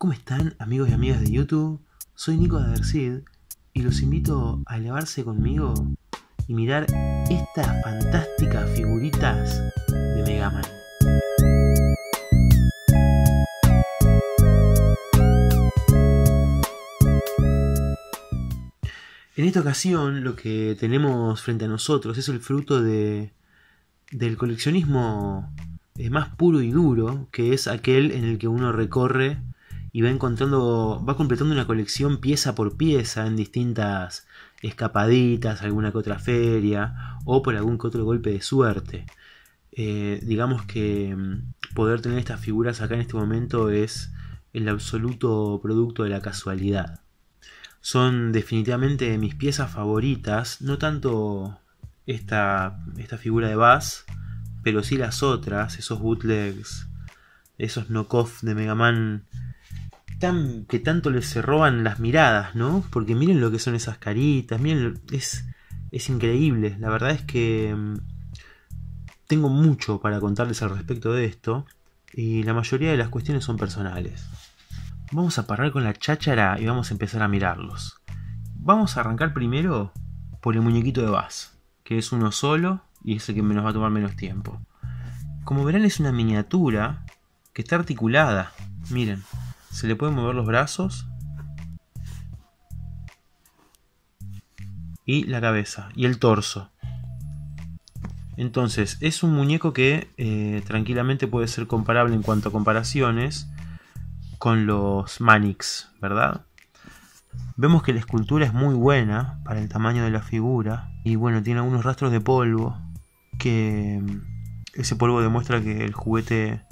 ¿Cómo están amigos y amigas de YouTube? Soy Nico de Adercid y los invito a elevarse conmigo y mirar estas fantásticas figuritas de Mega Man. En esta ocasión lo que tenemos frente a nosotros es el fruto de, del coleccionismo eh, más puro y duro, que es aquel en el que uno recorre y va encontrando, va completando una colección pieza por pieza en distintas escapaditas, alguna que otra feria o por algún que otro golpe de suerte. Eh, digamos que mm, poder tener estas figuras acá en este momento es el absoluto producto de la casualidad. Son definitivamente mis piezas favoritas, no tanto esta, esta figura de Bass, pero sí las otras, esos bootlegs, esos knockoff de Mega Man que tanto les roban las miradas, ¿no? Porque miren lo que son esas caritas, miren, es, es increíble. La verdad es que mm, tengo mucho para contarles al respecto de esto y la mayoría de las cuestiones son personales. Vamos a parar con la cháchara y vamos a empezar a mirarlos. Vamos a arrancar primero por el muñequito de Bass, que es uno solo y es el que nos va a tomar menos tiempo. Como verán es una miniatura que está articulada. Miren, se le pueden mover los brazos y la cabeza y el torso. Entonces es un muñeco que eh, tranquilamente puede ser comparable en cuanto a comparaciones con los Manix, ¿verdad? Vemos que la escultura es muy buena para el tamaño de la figura y bueno, tiene algunos rastros de polvo que mm, ese polvo demuestra que el juguete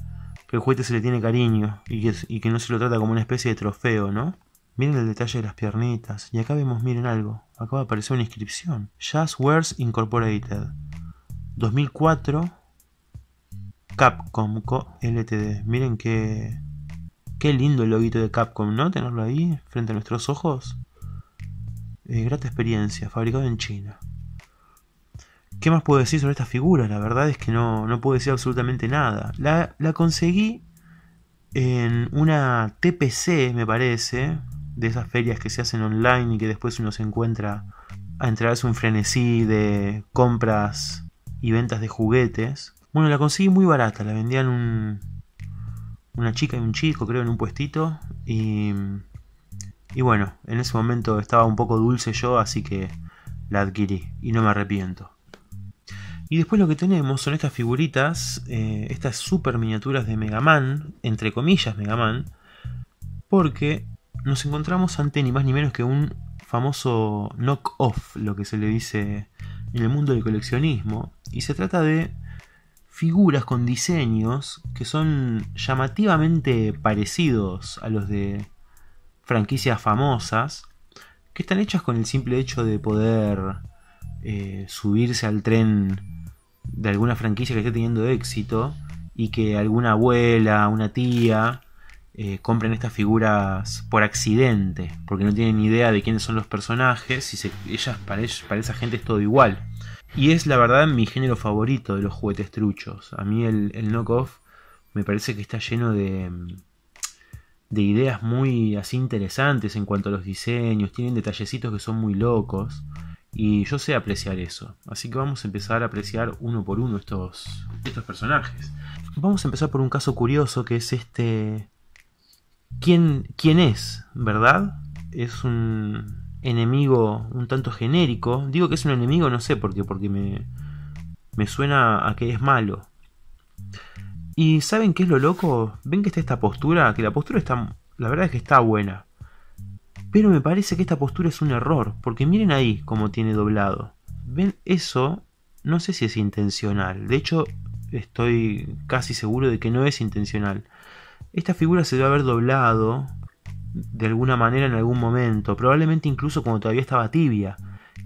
que el juguete se le tiene cariño y que, no se lo trata como una especie de trofeo, ¿no? Miren el detalle de las piernitas. Y acá vemos, miren algo. Acaba de aparecer una inscripción. Wares Incorporated. 2004. Capcom Co Ltd. Miren qué, qué lindo el loguito de Capcom, ¿no? Tenerlo ahí frente a nuestros ojos. Eh, grata experiencia, fabricado en China. ¿Qué más puedo decir sobre esta figura? La verdad es que no, no puedo decir absolutamente nada. La, conseguí en una TPC, me parece, de esas ferias que se hacen online y que después uno se encuentra a entrarse un frenesí de compras y ventas de juguetes. Bueno, la conseguí muy barata, la vendían un, una chica y un chico, creo, en un puestito. Y, y bueno, en ese momento estaba un poco dulce yo, así que la adquirí y no me arrepiento. Y después lo que tenemos son estas figuritas, eh, estas super miniaturas de Mega Man, entre comillas Mega Man, porque nos encontramos ante ni más ni menos que un famoso knock-off, lo que se le dice en el mundo del coleccionismo, y se trata de figuras con diseños que son llamativamente parecidos a los de franquicias famosas, que están hechas con el simple hecho de poder eh, subirse al tren de alguna franquicia que esté teniendo éxito y que alguna abuela, una tía eh, compren estas figuras por accidente, porque no tienen ni idea de quiénes son los personajes y se, ellas para, para esa gente es todo igual. Y es la verdad mi género favorito de los juguetes truchos. A mí el, el knockoff me parece que está lleno de, de ideas muy así interesantes en cuanto a los diseños, tienen detallecitos que son muy locos. Y yo sé apreciar eso. Así que vamos a empezar a apreciar uno por uno estos, estos personajes. Vamos a empezar por un caso curioso que es este... ¿Quién, quién es? ¿Verdad? Es un enemigo un tanto genérico. Digo que es un enemigo, no sé por qué, porque me, me suena a que es malo. ¿Y saben qué es lo loco? ¿Ven que está esta postura? Que la postura está... La verdad es que está buena. Pero me parece que esta postura es un error, porque miren ahí cómo tiene doblado. ¿Ven? Eso no sé si es intencional. De hecho, estoy casi seguro de que no es intencional. Esta figura se debe haber doblado de alguna manera en algún momento, probablemente incluso cuando todavía estaba tibia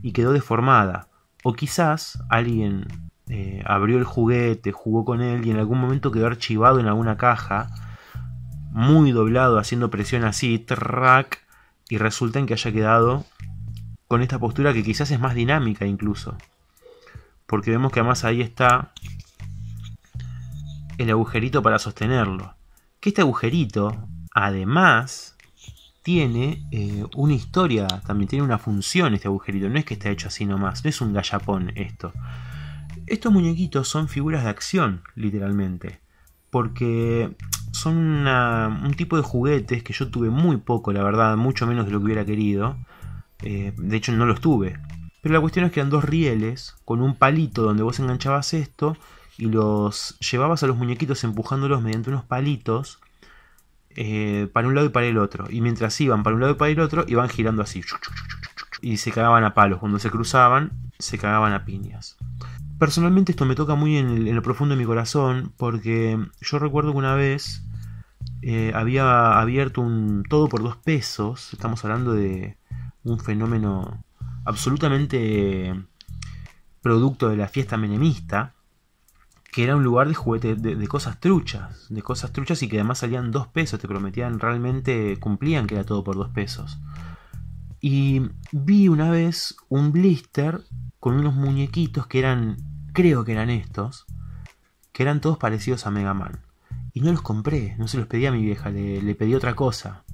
y quedó deformada. O quizás alguien eh, abrió el juguete, jugó con él y en algún momento quedó archivado en alguna caja, muy doblado, haciendo presión así, track, y resulta en que haya quedado con esta postura que quizás es más dinámica incluso. Porque vemos que además ahí está el agujerito para sostenerlo. Que este agujerito además tiene eh, una historia, también tiene una función este agujerito. No es que está hecho así nomás, no es un gallapón esto. Estos muñequitos son figuras de acción, literalmente. Porque son un tipo de juguetes que yo tuve muy poco, la verdad, mucho menos de lo que hubiera querido. Eh, de hecho, no los tuve. Pero la cuestión es que eran dos rieles con un palito donde vos enganchabas esto y los llevabas a los muñequitos empujándolos mediante unos palitos eh, para un lado y para el otro. Y mientras iban para un lado y para el otro, iban girando así. Y se cagaban a palos. Cuando se cruzaban, se cagaban a piñas. Personalmente esto me toca muy en, lo profundo de mi corazón porque yo recuerdo que una vez eh, había abierto un todo por dos pesos. Estamos hablando de un fenómeno absolutamente producto de la fiesta menemista que era un lugar de juguete, de, cosas truchas, de cosas truchas y que además salían dos pesos, te prometían, realmente cumplían que era todo por dos pesos. Y vi una vez un blister con unos muñequitos que eran, creo que eran estos, que eran todos parecidos a Mega Man. Y no los compré, no se los pedí a mi vieja, le, pedí otra cosa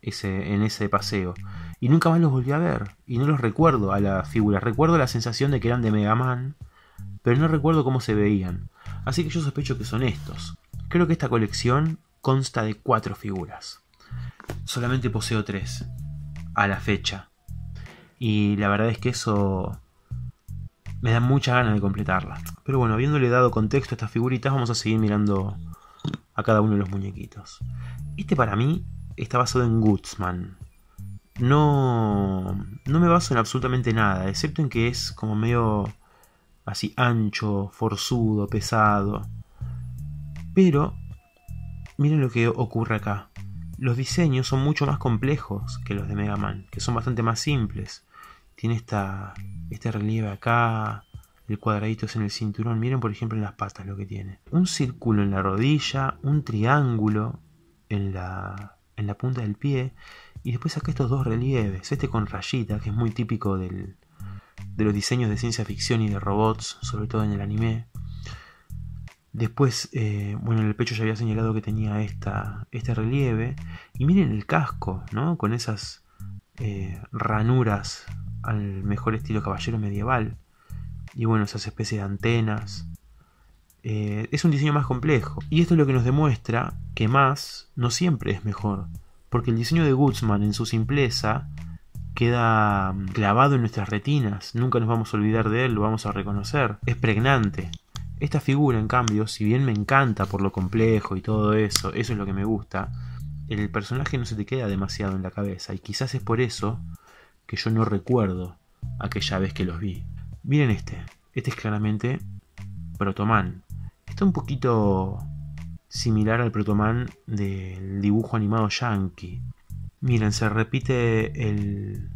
ese, en ese paseo. Y nunca más los volví a ver. Y no los recuerdo a las figuras. Recuerdo la sensación de que eran de Mega Man, pero no recuerdo cómo se veían. Así que yo sospecho que son estos. Creo que esta colección consta de cuatro figuras. Solamente poseo tres. A la fecha. Y la verdad es que eso me da mucha ganas de completarla. Pero bueno, habiéndole dado contexto a estas figuritas, vamos a seguir mirando a cada uno de los muñequitos. Este para mí está basado en Goodsman. No, no me baso en absolutamente nada, excepto en que es como medio así ancho, forzudo, pesado. Pero, miren lo que ocurre acá. Los diseños son mucho más complejos que los de Mega Man, que son bastante más simples. Tiene esta, este relieve acá, el cuadradito es en el cinturón. Miren, por ejemplo, en las patas lo que tiene. Un círculo en la rodilla, un triángulo en la, en la punta del pie. Y después acá estos dos relieves. Este con rayita, que es muy típico del, de los diseños de ciencia ficción y de robots, sobre todo en el anime. Después, eh, bueno, en el pecho ya había señalado que tenía esta, este relieve. Y miren el casco, ¿no? Con esas eh, ranuras al mejor estilo caballero medieval. Y bueno, esas especies de antenas. Eh, es un diseño más complejo. Y esto es lo que nos demuestra que más no siempre es mejor. Porque el diseño de Gutzman en su simpleza queda mm, clavado en nuestras retinas, nunca nos vamos a olvidar de él, lo vamos a reconocer, es pregnante. Esta figura, en cambio, si bien me encanta por lo complejo y todo eso, eso es lo que me gusta, el personaje no se te queda demasiado en la cabeza y quizás es por eso que yo no recuerdo aquella vez que los vi. Miren este, este es claramente Protoman. Está un poquito similar al Protoman del dibujo animado Yankee. Miren, se repite el,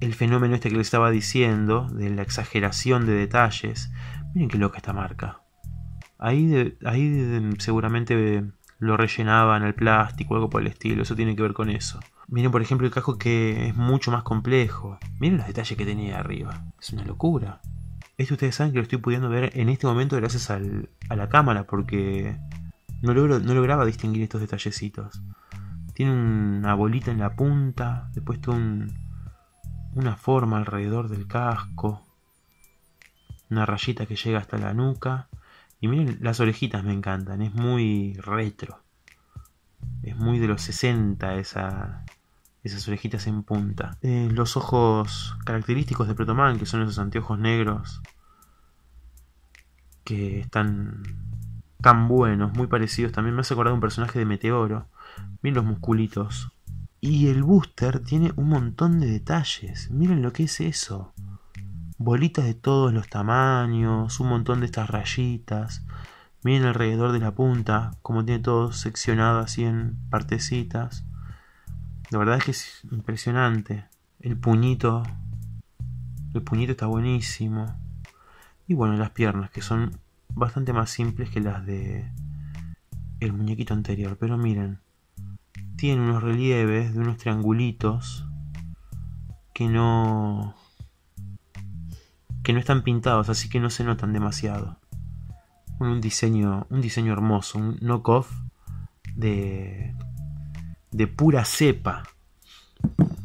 el fenómeno este que les estaba diciendo, de la exageración de detalles. Miren qué loca esta marca. Ahí, ahí seguramente lo rellenaban al plástico o algo por el estilo, eso tiene que ver con eso. Miren por ejemplo el casco que es mucho más complejo. Miren los detalles que tenía arriba. Es una locura. Esto ustedes saben que lo estoy pudiendo ver en este momento gracias al, a la cámara porque no, logro, no lograba distinguir estos detallecitos. Tiene una bolita en la punta, después toda una forma alrededor del casco, una rayita que llega hasta la nuca. Y miren, las orejitas me encantan, es muy retro. Es muy de los 60 esa, esas orejitas en punta. Eh, los ojos característicos de Protoman, que son esos anteojos negros, que están tan buenos, muy parecidos. También me hace acordar un personaje de Meteoro, Miren los musculitos. Y el booster tiene un montón de detalles. Miren lo que es eso. Bolitas de todos los tamaños, un montón de estas rayitas. Miren alrededor de la punta, como tiene todo seccionado así en partecitas. La verdad es que es impresionante. El puñito. El puñito está buenísimo. Y bueno, las piernas, que son bastante más simples que las de el muñequito anterior. Pero miren, tiene unos relieves de unos triangulitos que no que no están pintados, así que no se notan demasiado. Un diseño, un diseño hermoso, un knockoff de de pura cepa.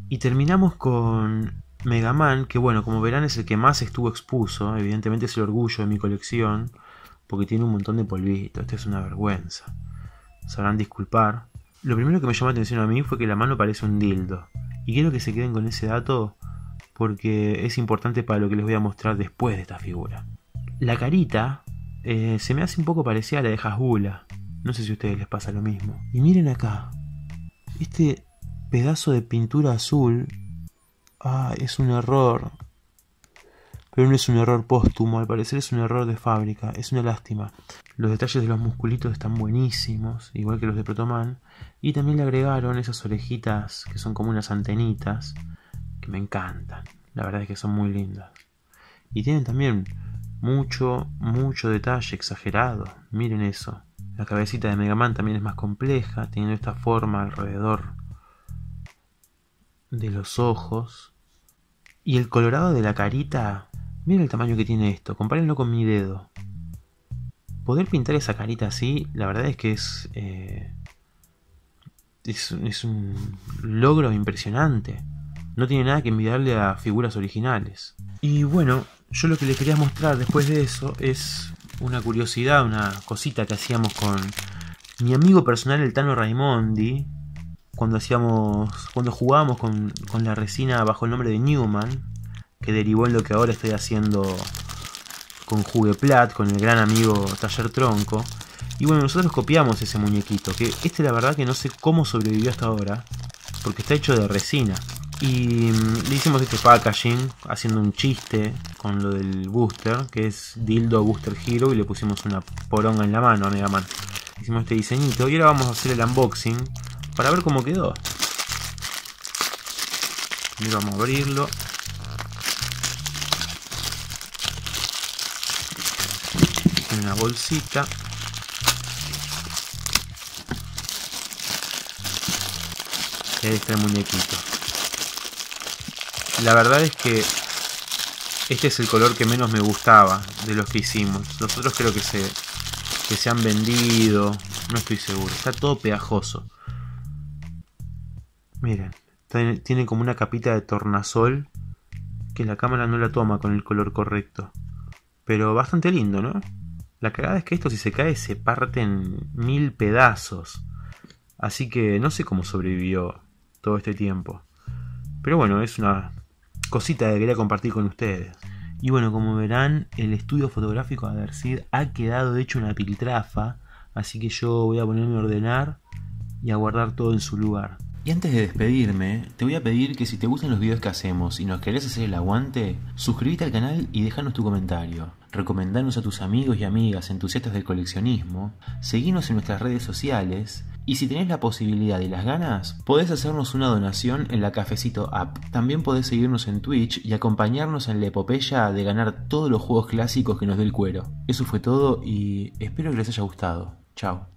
Y terminamos con Mega Man, que bueno, como verán es el que más estuvo expuso, evidentemente es el orgullo de mi colección, porque tiene un montón de polvito, esto es una vergüenza. Sabrán disculpar. Lo primero que me llamó la atención a mí fue que la mano parece un dildo. Y quiero que se queden con ese dato porque es importante para lo que les voy a mostrar después de esta figura. La carita eh, se me hace un poco parecida a la de Hasbula. No sé si a ustedes les pasa lo mismo. Y miren acá. Este pedazo de pintura azul. Ah, es un error. Pero no es un error póstumo, al parecer es un error de fábrica. Es una lástima. Los detalles de los musculitos están buenísimos, igual que los de Protoman. Y también le agregaron esas orejitas que son como unas antenitas que me encantan. La verdad es que son muy lindas. Y tienen también mucho, mucho detalle exagerado. Miren eso. La cabecita de Mega Man también es más compleja, teniendo esta forma alrededor de los ojos. Y el colorado de la carita, miren el tamaño que tiene esto, compárenlo con mi dedo. Poder pintar esa carita así, la verdad es que es, eh, es, es un logro impresionante no tiene nada que envidiarle a figuras originales. Y bueno, yo lo que les quería mostrar después de eso es una curiosidad, una cosita que hacíamos con mi amigo personal el Tano Raimondi, cuando hacíamos, cuando jugábamos con, con la resina bajo el nombre de Newman, que derivó en lo que ahora estoy haciendo con Jugueplat, con el gran amigo Taller Tronco. Y bueno, nosotros copiamos ese muñequito, que este la verdad que no sé cómo sobrevivió hasta ahora, porque está hecho de resina. Y mm, le hicimos este packaging haciendo un chiste con lo del booster, que es Dildo Booster Hero, y le pusimos una poronga en la mano a Mega Man. Hicimos este diseñito y ahora vamos a hacer el unboxing para ver cómo quedó. Vamos a abrirlo. En una bolsita. Y ahí está el muñequito. La verdad es que este es el color que menos me gustaba de los que hicimos. Los otros creo que se, que se han vendido. No estoy seguro. Está todo pegajoso. Miren. Tiene como una capita de tornasol que la cámara no la toma con el color correcto. Pero bastante lindo, ¿no? La cagada es que esto si se cae se parte en mil pedazos. Así que no sé cómo sobrevivió todo este tiempo. Pero bueno, es una cosita que quería compartir con ustedes. Y bueno, como verán, el estudio fotográfico de Adersid ha quedado hecho una piltrafa, así que yo voy a ponerme a ordenar y a guardar todo en su lugar. Y antes de despedirme, te voy a pedir que si te gustan los videos que hacemos y nos querés hacer el aguante, suscríbete al canal y déjanos tu comentario. Recomendanos a tus amigos y amigas entusiastas del coleccionismo, seguinos en nuestras redes sociales y si tenés la posibilidad y las ganas, podés hacernos una donación en la Cafecito App. También podés seguirnos en Twitch y acompañarnos en la epopeya de ganar todos los juegos clásicos que nos dé el cuero. Eso fue todo y espero que les haya gustado. Chao.